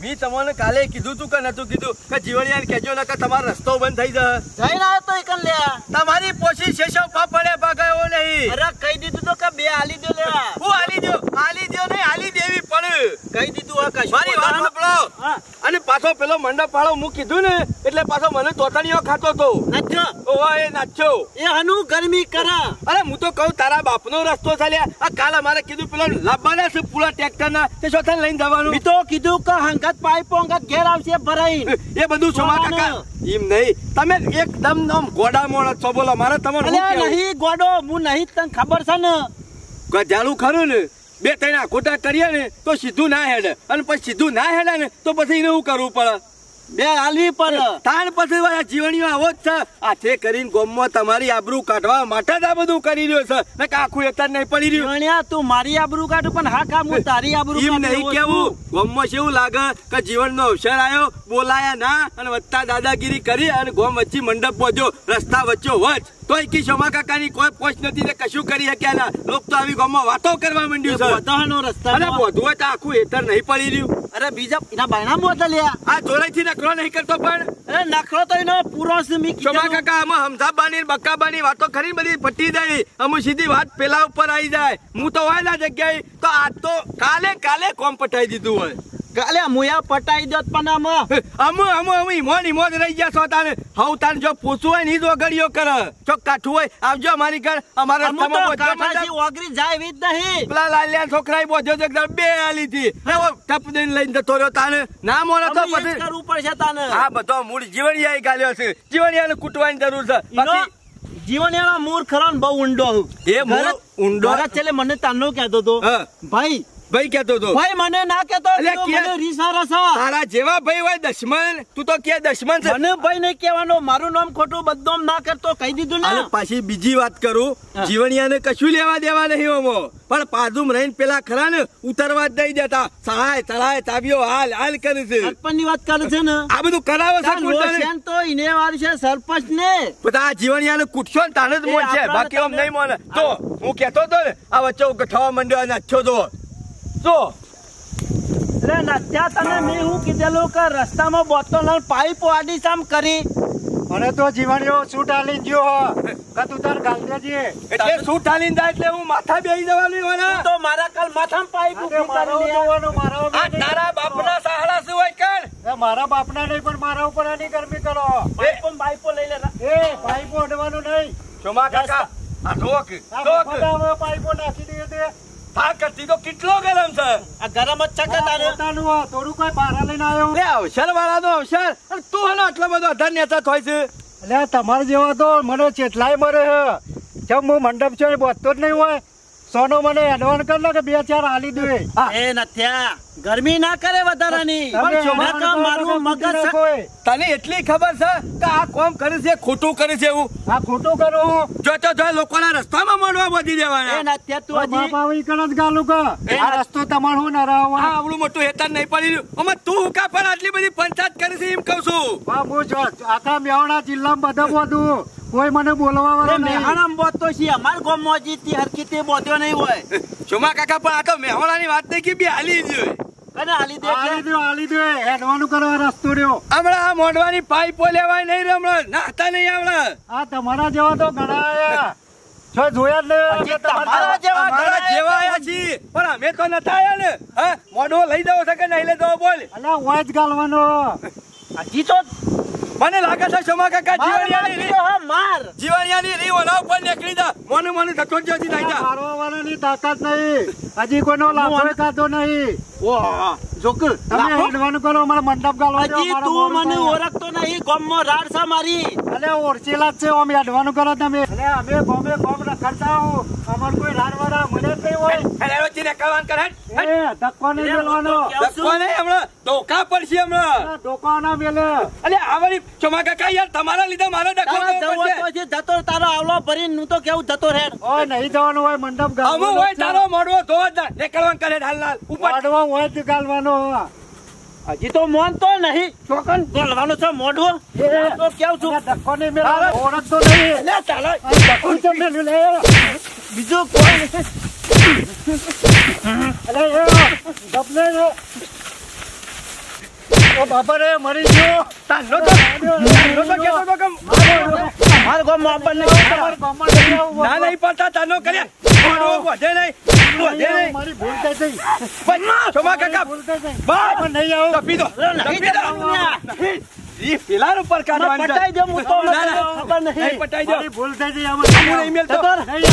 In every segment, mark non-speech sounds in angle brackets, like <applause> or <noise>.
મેં તમને કાલે કીધું તું કે નતું કીધું કે જીવણિયાને કહેજો ને કે તમારો રસ્તો બંધ થઈ જશે જઈ ના તો એકન લે તમારી પોસી શેષવ પાપડે પગાયો નહીં. અરે કહી દીધું તો કે બે આલી દો હું હાલી દો હાલી દો નહીં હાલી દેવી પડે કહી દીધું હા કશું મારી વાત સાંભળો અને પાછો પેલો મંડપ વાળો હું કીધું ને એટલે પાછો મને તોતાણીઓ ખાતો તો નાચો ઓવા એ નાચ્યો. એ હનુ ગરમી કરે. અરે હું તો કહું તારા બાપનો રસ્તો ચાલ્યા આ કાલ અમારે કીધું પેલો લાવવાના છે પૂરા ટ્રેક્ટર તે શું લઈને જવાનું. તો કીધું કે હંગત પાઇપો હંગત ઘેર આવશે ભરાઈ. એ બધું સોમા કાકા એમ નહીં. તમે એકદમ ગોડા મોણ છો બોલો મારે તમારે? નહીં ગોડો હું નહીં તને ખબર છે ને. ગજાલું ખરું ને? બે ત્રણ આખોટા કરીએ ને તો સીધું ના હેડે. અને પછી સીધું ના હેડે ને તો પછી એને શું કરવું પડે? બે હાલવી પડે. તાન પછી જીવણીઓ આવો જ છે. આથે કરીને ગોમમાં તમારી આબરૂ કાઢવા માટે જ આ બધું કરી રહ્યો છે. ને આખું એતર નહીં પડી રહ્યું. જીવણિયા તું મારી આબરૂ કાઢ પણ હા કામ હું તારી આબરૂ એમ નહીં કેવું. ગોમમાં છે લાગે કે જીવનનો અવસર આવ્યો બોલાયા ના અને વત્તા દાદાગીરી કરી અને ગોમ વચ્ચે મંડપ પહોંચ્યો રસ્તા વચ્ચો વચ. તોય કી શમા કાકાની કોઈ પોસ્ટ નથી ને કશું કરી શક્યા ના. લોક તો આવી ગામમાં વાતો કરવા માંડ્યું છે. બધાનો રસ્તા અરે બોધું તો આખું હેતર નહીં પડી રહ્યું. અરે બીજા એના બાયણા મોતા લ્યા. આ જોડેથી નખરો નહીં કરતો પણ. અરે નખરો તો એનો પૂરો છે મી શોભા કાકા આમાં હમઝાબાની બક્કાબાની વાતો ખરી બધી પટી જાય. અમુ સીધી વાત પેલા ઉપર આવી જાય. હું તો હોય ના જગ્યાએ. તો આજ તો કાલે કાલે કોમ પટાઈ દીધું હોય. કાલે મુયા પટાઈ દોત પણ આમ. અમુ અમુ અમુ ઈમોન ઈમોન રહી ગયા છો તાને હવ તાન જો પૂછું હોય ને જો ગળિયો કરે. ચોક કાઠું હોય આવજો મારી ઘર. અમારે તમો મંડપ. ઓગરી જાય એવી નહીં. પેલા લાલ્યા છોકરાઈ બોજો જગ બે આલી થી હવે ટપ દઈને લઈને જતો રહ્યો તાને ના મોરે તો જ પછી કરવું પડશે તાને. આ બધો મૂળ જીવણિયા ગાલ્યો છે. જીવણિયાને કૂટવાની જરૂર છે. જીવન એનો મૂળ ખરો બહુ ઊંડો. એ મૂળ ઊંડો છેલ્લે મને તાનો કહેતો તો ભાઈ ભાઈ કેતો તો ભાઈ મને ના કેતો મને રીસારા સા તારા જેવા ભાઈ હોય દશમન તું તો કે દશમન છે. મને ભાઈ નહીં કહેવાનો. મારું નામ ખોટું બદનામ ના કરતો કહી દીધું ને. પાછી બીજી વાત કરું. જીવણિયાને કશું લેવા દેવા નહીં ઓમો. પણ પાદુમ રહીને પેલા ખરા ને ઉતરવા જ નહીં દેતા. સહાય તળાય ચાવીઓ હાલ હાલ કરે છે. સરપંચની વાત કરે છે ને. આ બધું કરાવે છે તાર કૂટતાને. તો ઇને વાર છે સરપંચ ને બધા જીવણિયાને કુટશો ને તાને જ મોન છે. બાકી ઓમ નહીં મોને. તો હું કહેતો તો ને આ વચ્ચે ગઠવા મંડ્યો અને અચ્છો જો જો. એટલે નત્યા તને મેં હું કીધેલું કે રસ્તામાં બોતલ પાઇપ વાડી સામ કરી. મને તો જીવણીઓ છૂટ આલી ગયો હો. કે તું તાર ગાંધીજી? એટલે શું ઠાલીને જાય એટલે હું માથા બેહી જવાની હોય તો મારા કાલ માથામાં પાઇપ મારો કરી લે. મારા ઉપર આ તારા બાપના સહારા શું હોય કણ? એ મારા બાપના નહીં પણ મારા ઉપર આની ગરમી કરો. પાઇપો ને લઈ લે એ પાઇપો અડવાનું નહીં. ચોમા કાકા આ ઢોક ઢોક પાઇપો નાખી તે આ કરતી તો કેટલો ગરમ છે? આ ગરમ જ છે તારે? પોતાનું થોડું કોઈ બહાર લઈને આવ્યો? લે અવસર વાળાનો અવસર. અને તું હનો આટલો બધો અધર નેતા થાય છે? એટલે તમારા જેવા તો મને ચેટલાય મરે છે. જેમ હું મંડપ છે એ બોતતો જ નહીં હોય. સોનો મને એડવાન્સ કરી લો કે બે ચાર હાલી દે. એ નથ્યા ગરમી ના કરે વધારાની. મારું મગજ તને એટલી ખબર છે કે આ કોમ કરે છે ખોટું કરે છે એવું? આ ખોટું કરું જો તો જો લોકોના રસ્તામાં મળવા બધી એ દેવાના નથ્યા તું હજી આવી કણ જ ગાલું કે. આ રસ્તો તમારો ના આ રહો આવડું મોટું હેતર નહીં પડી અમે તું હુકા પણ આટલી બધી પંચાયત કરી છે એમ કહું છું. બા હું જો આખા મેવાડા જિલ્લામાં બધા બધું કોઈ મને બોલવા વાળો નહીં. મેહાણામાં બોલતો છે. અમાર ગોમ હજી તે હરકી તે બોધ્યો નહીં હોય. ચુમા કાકા પણ આ તો મેહોણાની વાત નહીં કે બી હાલી જ. કને હાલી દે હાલી દે હાલી દે. હેડવાનું કરવા રસ્તો રહ્યો. હમણાં આ મોઢવાની પાઇપો લેવાય નહીં રે હમણાં. નાતા નહીં હમણાં આ તમારા જેવા તો ઘણા આયા. છો જોયા ને તમારા જેવા ઘણા જેવા આયા છીએ. પણ અમે તો નતા આયા ને. હા મોઢો લઈ દો છે કે નહીં લઈ દો બોલ. અલા વાજ ગાલવાનો. હજી તો મને લાગે છે ચોમા કાકા માર જીવણિયાની રી હા, માર. જીવણિયાની રી ઓલા ઉપર નીકળી જા. મને મને ધક્કો જ જતી નહીં જા. મારવા વાળાની તાકાત નહીં. હજી કોઈનો લાભો કાતો નહીં. ઓ જોક તમે? હેડવાનું કરો મારા મંડપ ગાલો હજી તું મને. ઓળખતો નહીં ગામમાં રાડ છે મારી. અલે ઓળખેલા જ છે ઓમ હેડવાનું કરો તમે. અલે અમે ગોમે ગોમ રખડતા હો. અમાર કોઈ રાડવાળા મને જ નહીં હોય. અલે વચ્ચે ને કવાન કરે હેડ હેડ. ધક્કો નહીં મેલવાનો ધક્કો નહીં હમણાં. ધોકા પડશે હમણાં. ધોકા ના મેલે. અલે આવડી ચોમા કાકા યાર તમારા લીધે મારે ડખો. તો હજી જતો તારો આવલો ભરીને હું તો કેવું જતો રહે? ઓ નહીં જવાનું હોય મંડપ ગાવ ગાલવાનો હોય તારો મોડવો ધોવા જ નીકળવાનું કરે હાલ હાલ ઉપર. મોડવો હોય તો ગાલવાનો હજી તો મોન તો નહીં. ચોકન. બોલવાનું છે મોડવો એ, તો કેવું છું? ધક્કો નહીં મેળવે અરે. ઓળખતો નહીં. લે ચાલો ધક્કો કેમ મેલ્યું લે? બીજું કોઈ નહીં અલે એ, એ. ઓ બાપા રે મરી ગયો. તાનો તો તાનો તો કહેતો તો કે મારે કોઈ મોહબ્બત નહીં તમારા ગામમાં ના નહીં પડતા તાનો કર્યા. મોઢું વધે નહીં વધે નહીં. મારી ભૂલ થઈ ગઈ. બસ, શોભા કાકા ભૂલ થઈ ગઈ. બસ. નહીં આવું. તપી દો તપી દો. ઈ પેલા ઉપર કાઢવાની પટાઈ દે હું તો ના, ના. ખબર નહીં. પટાઈ દો. ભૂલ થઈ આમાં. નહીં.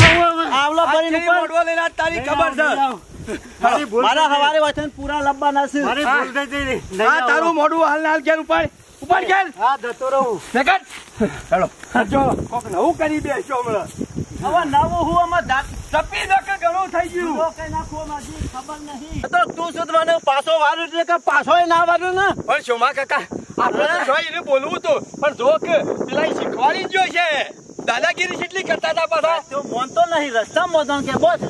આવલો ઉપર. લઈને તારી ખબર છે. મારી ભૂલ મારા હવારે વચન પૂરા લંબા છે. મારી ભૂલ થઈ ગઈ. હા તારું મોઢું હાલ હાલ કેર ઉપાડ. ઉપાડ કેર હા જતો રહું. Second hello. જો કોક નવું કરી બેસ્યો હમણાં. હવે નવો હું આમાં દાંત તપી દો કે ઘણું થઈ ગયું. કઈ નાખવો માજી ખબર નહીં. તો તું મને પાછો વારું એટલે કે પાછો ના વારું ને? પણ શોમા કાકા આપણે જોઈ એને બોલવું તો પણ જો કે પેલા શીખવાડી જ જોઈ છે. દાદાગીરી કેટલી કરતા હતા પાછા? તું મોનતો નહીં રસ્તા મોદન કે બોસ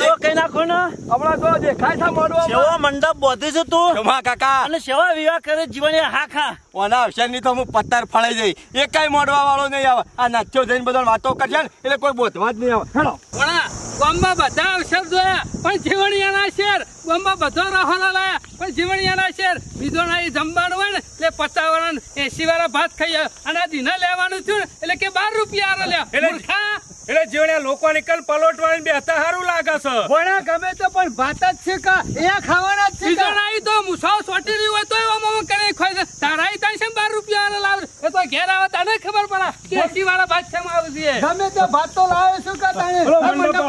તો કઈ નાખો ને. હમણાં જો દેખાય છે મોઢું હમણાં. મંડપ બોધી છે તું? શોમા કાકા. અને સેવા વિવાહ કરે જીવન હા ખા. ઓના અવસરની તો હું પત્તર ફળાઈ જઈ. એ કઈ મોડવા વાળો નહીં આવે. આ નાચ્યો જઈને બધા વાતો કરશે ને એટલે કોઈ બોધવા જ નહીં આવે. હેલો વણા ગામમાં બધા અવસર જોયા પણ જીવણિયાના શેર. ગામમાં બધો રહોલા લાયા પણ જીવણિયાના શેર. બીજો ના જમવાનું હોય ને એટલે પચાસ એસી વાળા ભાત ખાઈ અને આ દિના લેવાનું થયું એટલે કે બાર રૂપિયા લ્યા. મૂર્ખા. એટલે જીવણે લોકો નીકળ પલોટવાની બેસતા સારું લાગે છે. વડા ગમે તો પણ ભાત જ છે કા? અહીંયા ખાવાના જ છે બીજો કા ના તો મુસાવ સોટી રહ્યું હોય તો એવો ઓમ કરે ખોઈ દે. તારા શેમ બાર રૂપિયા લાવે? એ તો ઘેર આવે તને ખબર પડે. કે વાળા ભાત છે આવે છે? ગમે તો ભાત તો લાવે શું કા તાણે? બોલો,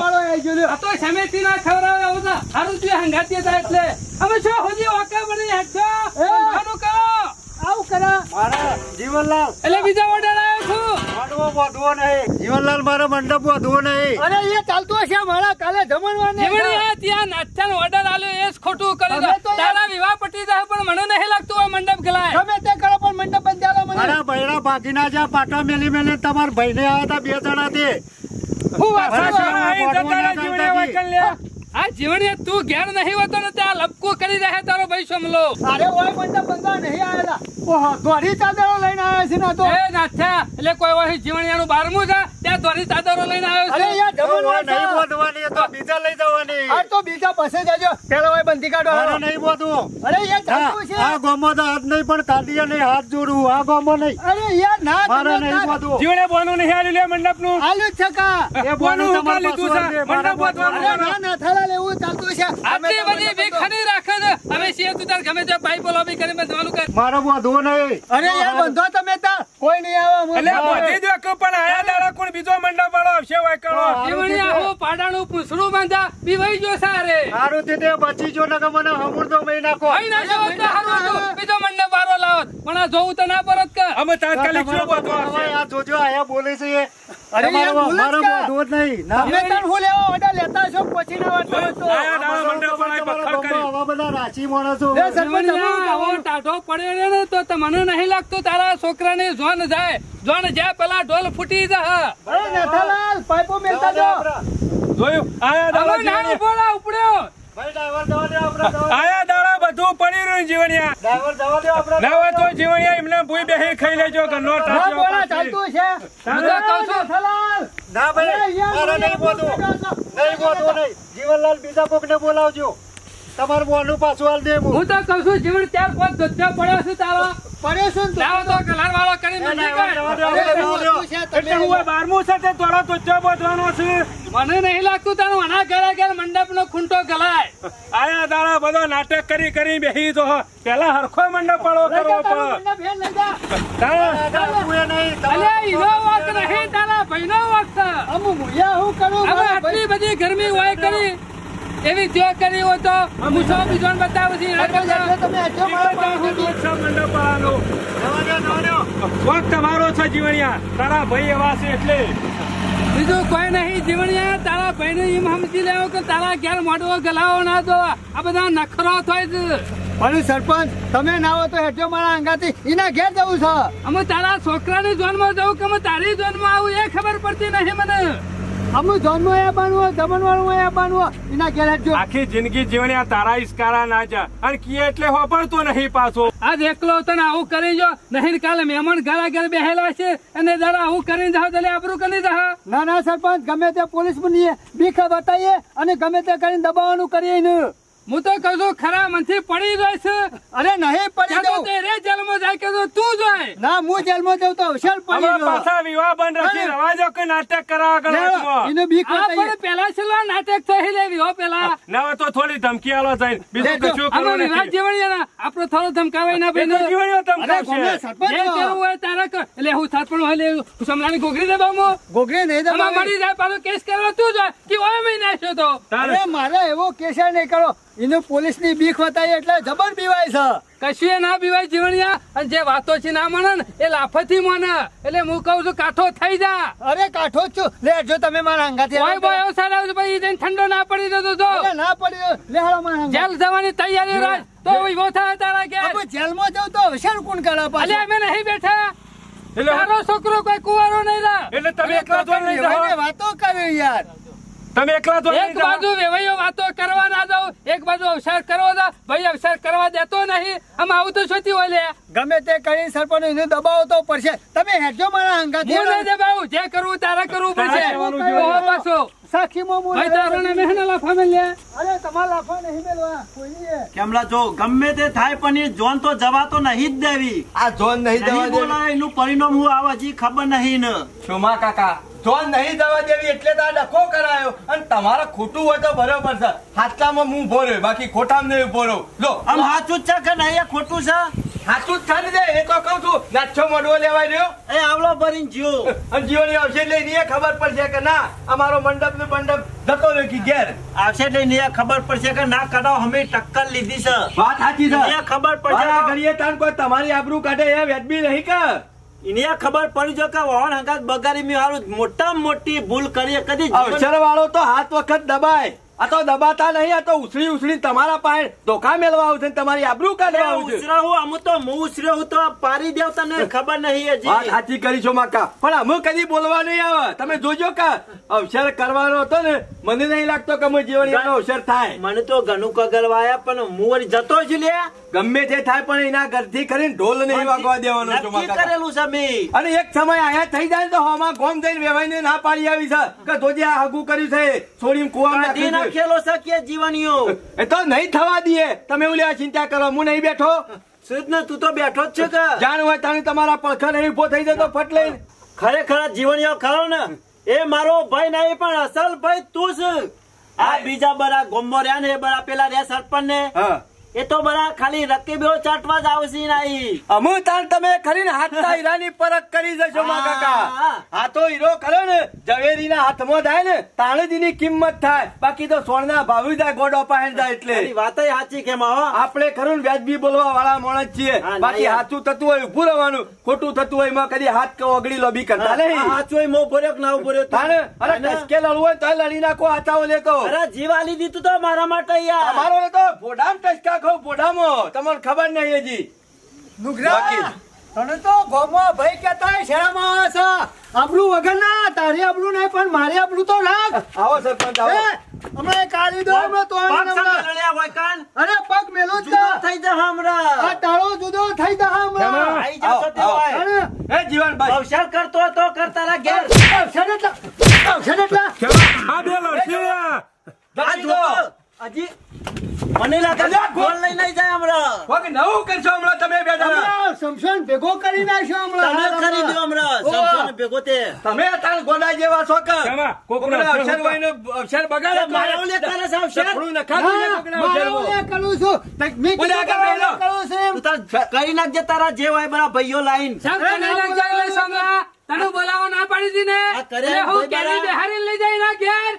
પાડો આવી ગયો આ તો સમેતી ના ખવરાવે આવું તો સારું થયું હંગાતી થાય એટલે. હવે છો હોજી વાંકા બની હેઠો. આવું કરા. મારા જીવનલાલ. એટલે બીજા ઓર્ડર મંડપો બાંધવો નહીં. જીવનલાલ મારો મંડપ બાંધવો નહીં. અરે એ ચાલતું હશે મારા કાલે જમણવાર જીવણી ત્યાં નાસ્તાનો order આલ્યો એ જ ખોટું કર્યું તારા વિવાહ પટી જાય પણ મને નહીં લાગતું આ મંડપ ગલાય. ગમે તે કરો પણ મંડપ બંધાલો મને. મારા બૈરા ભાગીના જ્યાં પાટા મેલી મેલી તમારા ભાઈને આવ્યા હતા બે જણા તે. હું વાત રહ્યા. આ જીવણી તું ઘેર નહીં હોતો ને ત્યાં લપકું કરી રહે તારો ભાઈ સમલો. અરે ઓય મંડપ બંધવા નહીં આવેલા ઓહો દોરી ચાદરો લઈને આવ્યા છે ના તો. એ નાથ્યા એટલે કોઈ હોય જીવણિયાનું બારમું છે? ત્યાં ધોરી ચાદરો લઈને આવ્યો અરે યાર જમણવાર નહીં બોધવાની તો બીજા લઈ જવાની. આ તો બીજા પાસે જજો. પેલા ઓય બંધી કાઢો. અરે નહીં બોધવું. અરે યાર ચાલતું છે. આ ગોમો તો હાથ નહીં પણ કાઢીએ નહીં હાથ જોડું આ ગોમો નહીં. અરે યાર ના મારે નહીં બોધવું. જીવણે બોનું નહીં આલ્યું લે છે કા? એ બોનું ઉકા લીધું છે. મંડપ બાંધવાનું ના ના થાલા લેવું ચાલતું છે. આટલી બધી ભીખની રાખે છે. હવે સિંહ તું તાર ગમે તે પાઇપો લોબી કરી બંધવાનું કર. મારો બોધવું નહીં. અરે યાર બંધો તમે તાર કોઈ નહીં આવે એટલે બધી જ વખત પણ આયા દાડા કોણ બીજો મંડપ વાળો આવશે વાંકણો. જીવણિયા હું પાડાનું પૂંછડું બાંધા બીવાઈ જો સારે. હારું તે તે બચી જો ને મને મને હમુરદો મહી નાખો. આઈ ના જવો તો હારું. બીજો મંડપ વાળો લાવત પણ આ જોઉં તો ના પરત કર અમે તાત્કાલિક શું બધું આવશે? આ જોજો આયા બોલે છે અરે મારો મારો બોધવું જ નહીં. ના. તમે તન હું લેવો ઓડા લેતા છો પછી ના આયા દાડા મંડપ વાળાએ બખર કરી. આવા બધા રાશી માણસો. સરપંચ તમારો ટાઢો પડ્યો ને તો તમને નહીં લાગતું તારા છોકરાને જોન જાય જોન જાય પેલા ઢોલ ફૂટી જા અરે પાઇપો મેલતા જો જોયું? આયા દાડા હવે ના જીવણિયા. ઊભો રહો, ઉપડ્યો. ભાઈ ડ્રાઈવર જવા દે આપણે જવા. આયા દાડા બધું પડી રહ્યું જીવણિયા. ડ્રાઈવર જવા દે આપણે ના તો જીવણિયા એમને ભૂઈ બેહી ખાઈ લેજો કે નો ના ટાંચ્યો બોલા પાછી. ચાલતું છે. હું તો કહું છું, નથાલાલ ના ભાઈ મારે નહીં બોલવું નહીં બોલવું નહીં. જીવનલાલ બીજા કોકને બોલાવજો. તમારું બોનું પાછું હાલ દે હું. તો કઉ છું જીવન ત્યાં કોઈ ધોતિયો પડ્યો છે તારો. પડ્યો છું લાવો તો કલાર વાળો દે. એટલે હું બારમું છે તે તોડો તો ચો છે? મને નહીં લાગતું તારું આના ઘરે ઘેર મંડપ નો ખૂંટો ગલાય. આયા દાડા બધો નાટક કરી કરી બેહી તો પેલા હરખો મંડપ પાડો લઈ કરવો પડે મંડપ હેલ લઈ જા. તારા- તારું એ નહીં, તમારું અલ્યા ઈનો વખત નહીં તારા ભાઈનો વખત. અમુ મુયા હું કરું હવે આટલી બધી ગરમી હોય કરી એવી જો કરી હોય તો મૂછો બીજો બતાવું છું ભાઈ હું દે, દે. વખત તમારો છે જીવણિયા. તારા ભાઈ એવા છે એટલે. બીજું કોઈ નહીં જીવણિયા તારા ભાઈને એમ સમજી લેવો કે તારા ઘેર મોઢવો ગલાવો ના તો આ બધા નખરો થાય છે. પણ સરપંચ તમે ના હો તો હેઠો મારા અંગાથી એના ઘેર જવું છે. અમે તારા છોકરાની જોનમાં જવું કે અમે તારી જોનમાં આવું એ ખબર પડતી નહીં મને. અમુ જોનમાં એ બાનવું જમણવાળું એ બાનવું એના ઘેર હેડજો આખી જિંદગી જીવણી આ તારા ઇસ્કારા ના જા અને કીએ એટલે હોપડતો નહીં પાછો. આજ એકલો તને આવું કરી જો. નહીં કાલે મહેમાન ઘરા ઘર બેહેલા છે. અને જરા આવું કરીને જાવ તને આબરું કરી જા ના ના સરપંચ ગમે તે પોલીસ બનીએ. બીખ બતાવીએ અને ગમે તે કરીને દબાવવાનું કરીએ ને. હું તો કહું છું ખરા મનથી પડી જાય છે. અરે નહીં પડી તો તે રે જેલમાં જાય કે તો તું જાય. ના હું જેલમાં જાઉં તો હોશિયાર પડી ગયો. પાછા વિવાહ બંધ રાખી રવાજો કે નાટક લેવો, ગણવાસમાં. એને બીક આ પણ પેલા છેલો નાટક થઈ લે વિવાહ પેલા. ના તો થોડી ધમકી આલો જાય બીજું. કશું આમાં નહીં વિવાદ જીવણી ના આપણો થોડો ધમકાવાય ના ભાઈ. જીવણીઓ ધમકાવશે. જે કેવું હોય તારા એટલે હું સાત પણ હોય લે સમરાની ગોગરી દે બામો ગોગરી નહીં દે. મળી જાય પાછો કેસ કરવા તું જાય કે ઓય નાખ્યો તો. અરે મારે એવો કેસર નહીં કરો. એને પોલીસની બીક બતાવી એટલે જબર બીવાય છે. કશું ના બીવાય જીવણિયા. અને જે વાતો છે ના માને ને એ લાફથી માને. એટલે હું કહું છું કાઠો થઈ જા. અરે કાઠો જ છું. લે જો તમે મારા અંગાથી ઓય બોય એવો સારા પછી જઈને ઠંડો ના પડી જતો તો ના પડ્યો લે હાલો મારા જેલ જવાની તૈયારી રાખ. તો ઊભો થાય તારા કે જેલમાં જાઉં તો હોશિયાર કોણ કરે પાછું? અમે નહીં બેઠા. એટલે છોકરો કોઈ કુવારો નહીં એટલે તમે. વાતો કરે યાર. તમે એકલા તો એક બાજુ વેવાઈઓ વાતો કરવા ના દઉં એક બાજુ અવસર કરવા દો ભાઈ અવસર કરવા દેતો નહીં. આમ આવું તો છોતી હોય લે. ગમે તે કરી સરપંચ એને દબાવો તો પડશે. તમે હેડજો મારા અંગાથી હું નહીં દબાવું જે કરવું તારે કરવું પડશે. ઓહો પાછો. સાક્ષીમાં હું ભાઈ તારો ને મહેનત લાફા લે અરે તમારા લાફા નહીં મેલવા. કોઈની કેમલા જો ગમે તે થાય પણ એ જોન તો જવા તો નહીં જ દેવી. આ જોન નહીં જવા દેવી. એનું પરિણામ હું આવા જી ખબર નહીં ને. શોમા કાકા? જોન નહીં જવા દેવી એટલે તો આ ડખો કરાયો. અને તમારે ખોટું હોય તો બરોબર છે. હાથલામાં હું ભોરે બાકી ખોટામાં નહીં ભોરો લો. આમ જ છે કે નહીં? ખોટું છે? જ થાય ને એ તો કહું છું નાચ્છો મોઢવો લેવાય રહ્યો. એ આવલો ભરીને જીવો. <laughs> અને જીવની આવશે એટલે એની એ ખબર પડશે કે ના અમારો મંડપ ને મંડપ જતો રહ્યો કે ઘેર. આવશે એટલે એને ખબર પડશે કે ના કરાવ અમે ટક્કર લીધી છે. વાત સાચી છે. ખબર પડશે ઘડીએ તાન કોઈ તમારી આબરૂ કાઢે એ વ્યાજબી નહીં કે. એને ખબર પડી જો કે વાહન હંગાત બગાડી મેં મોટા મોટી ભૂલ કરી કદી અવસર વાળો તો હાથ વખત દબાય. આ તો દબાતા નહીં આ તો ઉછળી ઉછળી તમારા પાસે ધોખા મેળવા આવશે તમારી આબરૂ કાઢવા આવશે ઉછરા હું અમુ તો હું ઉછર્યો હું તો પારી દેવ તને ખબર નહીં વાત સાચી કરી છો માકા. પણ અમે કદી બોલવા નહીં આવે. તમે જોજો કે અવસર કરવાનો હતો ને મને નહીં લાગતો કે અમે જીવન એનો અવસર થાય. મને તો ઘણું કગરવાયા પણ હું જતો જ લે ગમે તે થાય પણ એના ઘરથી કરીને ઢોલ નહીં વાગવા દેવાનો છો માકા. કરેલું છે મેં. અને એક સમય આયા થઈ જાય તો હમણાં ગોમ જઈને વેવાઈને ના પાડી આવી છે કે ધોજે આ હગું કર્યું છે છોડીને કુવામાં કાઢી છે કે જીવનીઓ. એ તો નહીં થવા દઈએ. તમે ઉલ્યા ચિંતા કરો હું નહીં બેઠો. સુધ ને તું તો બેઠો જ છે કે? જાણ હોય તાણી તમારા પડખા નહીં ઊભો થઈ જતો ફટ લઈને. ખરેખર જીવનીઓ ખરો ને. એ મારો ભાઈ નહીં પણ અસલ ભાઈ તું જ. આ બીજા બરા ગોમો રહ્યા ને એ બરા પેલા રહ્યા સરપંચ ને હા. એ તો બરા ખાલી રકીબો ચાટવા જ આવશે નહીં. અમુ તાર તમે ખરી હાથના હીરાની પરખ કરી જશો મા કાકા. આ તો હીરો ખરો ને ઝવેરીના હાથમાં થાય ને તાણે જ કિંમત થાય. બાકી તો સોના ભાવી જાય ગોડો પાહેણ જાય એટલે. વાત સાચી કેમ આપણે ખરું ને વ્યાજબી બોલવા વાળા માણસ છીએ. બાકી હાથું થતું હોય ઉભું રહેવાનું. ખોટું થતું હોય એમાં કદી હાથ કે ઓગળી લોબી કરતા નહીં. સાચું મો ભર્યો ના ભર્યો તું? તાણે અરે ટસકે લડવું હોય તો લડી નાખો હાથાઓ લેતો. અરે જીવા લીધી દીધું તો મારા માટે યાર. મારો તો ફોડામ ટસકા ખાવ ફોડામાં તમને ખબર નહીં હજી. નુગરા. તને તો ગોમો ભાઈ કેતા શેરામાં આવે છે. આપણું વગર ના તારે આપણું નહીં પણ મારે આપણું તો રાખ. આવો સરપંચ આવો. હમણાં એક દો હમણાં તો હમણાં. અરે પગ મેલો જ. થઈ જા આ તારો ટાળો જુદો થઈ જા હમણાં? આઈ જા સતે એ જીવનભાઈ. અવસર કરતો તો કરતા લા ઘેર. અવસર એટલા, અવસર એટલા. આ બે લડશે. આ જો હજી મને લાગે છે લઈ નહીં જાય હમણાં. વગ નવું કરશો હમણાં તમે બે જણા. હમણાં ભેગો કરી નાખ્યો હમણાં. તમે ખરીદ્યો હમણાં. ઓવા. ભેગો તે. તમે તાણ ગોડા જેવા છો કે? કોકના અવસર અવસર હોય. બગાડે તો ઓલે કરે છે અવસર? સપનું નખાતું ને કોકના મારે ઓલે કરું છું. તક મેં ઓલે કે બેહલો. કરું છું તું તાર કરી નાખજે તારા જે હોય બરા ભાઈઓ લાઈન. તને લઈ તને બોલાવો ના. પાડી દી ને. આ કરે એટલે હું કેરી. લઈ જાય ના ઘેર.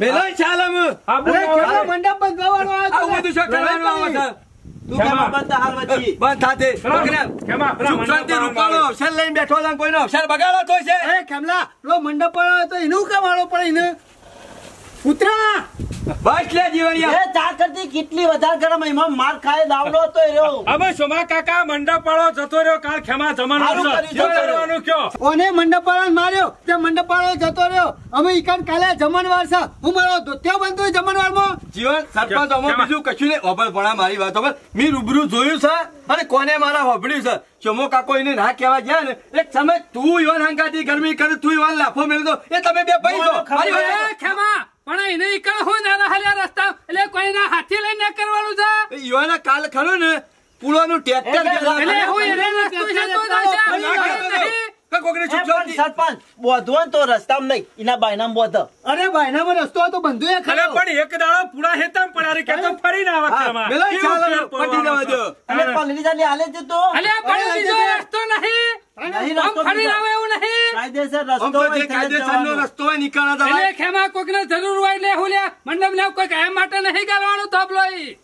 મેલો ચાલમ. અમે આ અરે, બોલાવો. કેટલો મંડપ બંધાવવાનો આ બધું શું કરવાનું આવે છે? તું કેમાં? બંધ હાલ બંધ થાતે. પેલા- પકડ્યા. કેમાં? પેલા સુખ શાંતિ મંડપ રૂપાળો? વાળા. લઈને બેઠો છે કોઈનો અવસર બગાડો તો છે? એ ખેમલા લો મંડપ પર તો એનું કેમ વાળો પડે એને? કૂતરા! બસ લે એ ચા કરતી કેટલી વધારે ગરમ એમાં માર ખાય દાવડો હતો રહ્યો. હવે સોમા કાકા મંડપ જતો રહ્યો કાલ ખેમા જમણવાર સારું છે. કર્યું, શું સારું કરવાનું કયો? ઓને મંડપાળો માર્યો? તે મંડપાળો જતો રહ્યો. અમે ઈકાન કાલે જમણવાર છે. હું મારો ધોત્યો બંધુ જમણવારમાં જીવન સરપંચ અમે બીજું કશું નહીં. ઓભળ ભણા મારી વાત ઓભળ મેં રૂબરૂ જોયું છે અને કોને મારા હોભળ્યું છે? ચમો કાકો એને ના કહેવા ગયા ને. એક સમય તું ઈવન હંકાતી ગરમી કરે તું ઈવન લાફો મેળતો એ તમે બે ભાઈ છો. ખેમા પણ એને ઈકણ હું ના હાલ્યા રસ્તા? એટલે કોઈના હાથી લઈને કરવાનું છે? એ કાલ ખરો ને પુલોનું ટ્રેક્ટર એટલે એટલે હું એને રસ્તો છે તો તો. સરપંચ બોધવો તો રસ્તામાં નહીં એના બાયનામાં બોધ અરે બાયનામાં રસ્તો હતો બંધુ એ ખરો. પણ એક દાડો પૂરા હેતા પડ્યા રે કે તો ફરી ના આવે ચાલે, પટી જવા દો. અને તો. રસ્તો નહીં. નહીં રસ્તો ફરી આવે નહીં કાયદેસર રસ્તો હોય કાયદેસરનો. રસ્તો હોય નીકળવા દવાય. એટલે ખેમા કોકને જરૂર હોય એટલે હું લ્યા મંડપ ને કોઈ કાયમ માટે નહીં ગાલવાનું તબલો ઈ.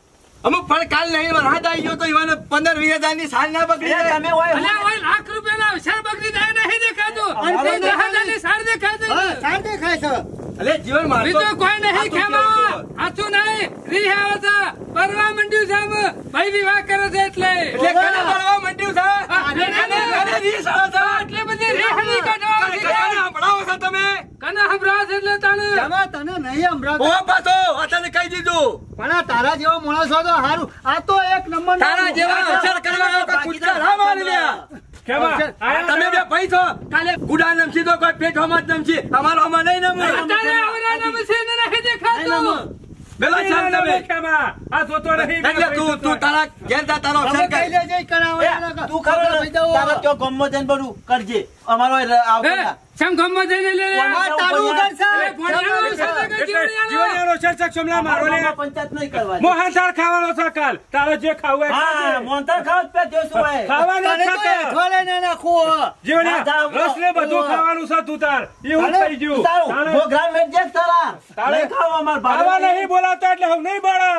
અમુક પણ કાલ નહીં વરસાદ આવી ગયો તો ઈવાને પંદર વીસ હજારની સાલ ના બગડી એ જાય. તમે હોય અલ્યા ઓય લાખ અવસર બગડી જાય નહીં અમારો અને સાર દેખાય છે. અલે જીવન મારતો- બીજો કોઈ નહીં ખેમા. કહેવું નહીં. રીહ આવે છે. પરવા મંડ્યું છે ભાઈ વિવાહ કરે છે એટલે. એટલે કને ભરવા માંડ્યું છે? કને- કને- કને રીસ છે? આટલી બધી રીહ નહીં કાઢવા કને- કને છો. તમે? કને સંભળાવો છો એટલે તને? એમાં તને નહીં સંભળાતું. ઓ પાછો, આ કહી દીધું. પણ આ તારા જેવો માણસ હોય તો સારું આ તો એક નંબર તારા જેવા કરવા કુતરા રામ મારી તમે બે ભાઈ છો? કાલે ગુડા નમશી તો કોઈ પેટ હોમાં જ નમશી. અમારો હોમાં નહીં નમે. તારે આવડા નામ છે ને નહીં દેખાતું પેલો ચાલ તમે. આ જોતો નહીં એટલે તું તું તારા ઘેર જા તારો અવસર અમે કહી દેજે ઈ કરાવે એ, એના કા- તું ખબર. તારા ત્યાં ગામમાં જઈને બધું કરજે. અમારો આવતો જઈને લે. તારું ઘર છે. સમલા મારો લે. પંચાયત નહીં ખાવાનો છે કાલ તારો જે ખાવું હા ખાજે. મોહનથાળ ખાવ પે ત્યાં શું હોય? ખાવાનો છે તો કાલ. હેઠો લઈને નાખવું હો. જીવડિયા, ના, જાઓ, રસ ને બધું ખાવાનું છે તું તાર એવું થઈ ગયું તારું પ્રોગ્રામ વેચજે જ તારા. તારે- ખાવા અમાર ભાડે. નહીં બોલાવતો એટલે હું નહીં બોલો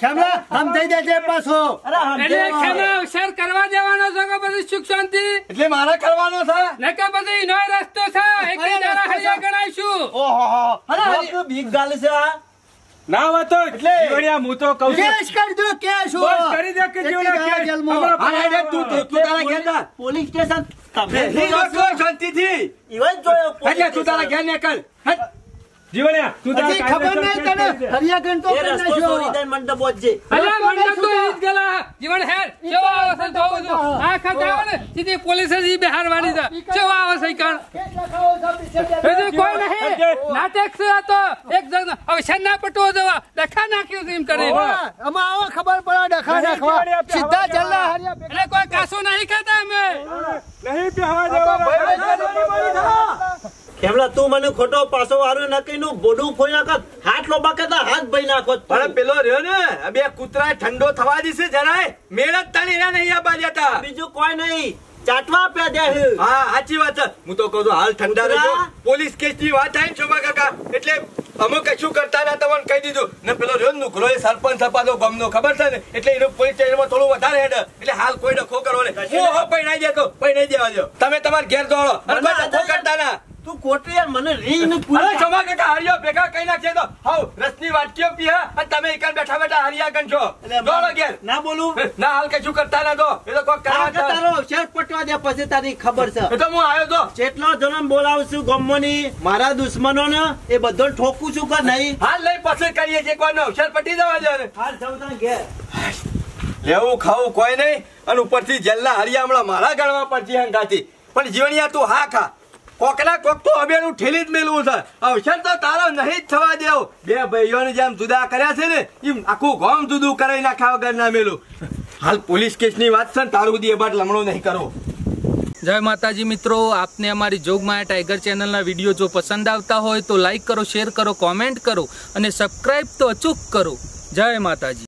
ખેમલા, સમજાઈ દેજે પાછો. અરે એટલે સમજે શેર કરવા દેવાનો છે કે પછી સુખ શાંતિ? એટલે મારે કરવાનો છે? ને કે પછી નો રસ્તો છે? એક જરા હરિયા ગણાઈશું ઓહો અરે, બીક ગાલ છે આ. ના વાતો જીવડિયા હું તો કહું છું. કેશ કરી દો કેશ હો. બસ કરી દે કે એટલી જીવડિયા જાય અમારા તું તું તારા ગેંડા પોલીસ સ્ટેશન. તમે શાંતિથી. ઈવન જોયો પોલીસ એટલે તું તારા ગેંડા કર હટ. જીવડિયા તું તારા ખબર નહીં તને કરી દે. હરિયાગંજ તો કરી નાખ્યો. ચોરી થઈને મંડપ પહોંચજે. અલ્યા મંડપ તો ઈ જ ગયેલા. જીવન હેર કેવો આવે છે જોવું છું. આ ખાતે આવે ને સીધી પોલીસ જ ઈ બિહારવાની છે કેવો આવે કણ? કેટલા ખાવો છો બિચારા? બીજું કોઈ નહીં નાટક છે તો એક જણ અવસર ના પટવો જવા ડખા નાખ્યું એમ કરી ઓવે, આવો ખબર પડે ડખા નાખવા સીધા જલ્લા હરિયા એટલે કોઈ કાસું નહીં ખાતા અમે નહીં પહેવા. ખેમલા તું મને ખોટો પાછો વાળું નકીનું બોડું ફોઈ નાખત હાથ લોબા કરતા હાથ ભઈ નાખો અરે પેલો રહ્યો ને. બે કૂતરા ઠંડો થવા દીશે જરાય. મેળ જ તણી રહ્યા નહીં આ બાજ્યા બીજું કોઈ નહીં. ચાટવા પે દે હા. સાચી વાત હું તો કહું છું હાલ ઠંડા રહેજો. પોલીસ કેસની વાત ને શોભા કાકા એટલે અમે કશું કરતા ના તમને કહી દીધું. ને પેલો રહ્યો ને નુકરો એ સરપંચ સપાતો ગમનો ખબર છે ને? એટલે એનો પોલીસ સ્ટેશનમાં થોડું વધારે હેડ. એટલે હાલ કોઈ ડખો કરવો ને હું હો પૈણાઈ દેતો પૈણાઈ દેવા દો તમે તમાર ઘેર દોડો. અને કોઈ ડખો કરતા ના. તું યાર મને જમા પૂરી શોભા કાકા હરિયો ભેગા કઈ નાખશે તો. હાવ રસની વાટકીઓ પીહા અને તમે એકન બેઠા બેઠા હરિયા ગણ છો. દોડો ઘેર. ના બોલું? <laughs> ના હાલ કશું કરતા ના દો. એ તો કોઈ કરવા કે તારો શેર પટવા દે પછી તારી ખબર છે. એ તો હું આવ્યો તો. જેટલો જન્મ બોલાવું છું મારા દુશ્મનો ને એ બધો ઠોકું છું કે નહીં? હાલ લઈ પસંદ કરીએ છીએ કોઈ શેર પટી દેવા દે હાલ જાઉં તાન ઘેર. લેવું ખાવું કોઈ નહીં. અને ઉપરથી જેલના હરિયા હમણાં મારા ગણવા પડતી હંગાતી પણ જીવણિયા તું હા ખા. કોકના કોક તો અબેનું ઠેલી જ મેલવું છે. અવસર તો તારો નહીં જ થવા દેવો. બે ભાઈઓને જેમ જુદા કર્યા છે ને, એમ આખું ગામ જુદું કરાવી નાખ્યા વગર ના મેલું. હાલ પોલીસ કેસની વાત છે ને તારું બધી એ બાદ લમણો નહીં કરો. જય માતાજી મિત્રો, આપને અમારી જોગમાયા ટાઈગર ચેનલના વીડિયો જો પસંદ આવતા હોય તો લાઈક કરો, શેર કરો, કોમેન્ટ કરો અને સબસ્ક્રાઈબ તો અચૂક કરો. જય માતાજી.